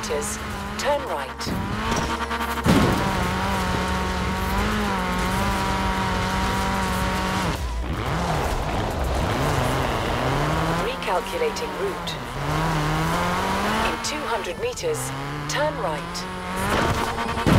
Meters, turn right. Recalculating route. In 200 meters, turn right.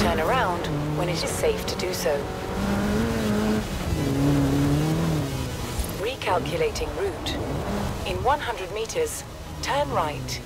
Turn around when it is safe to do so. Recalculating route. In 100 meters, turn right.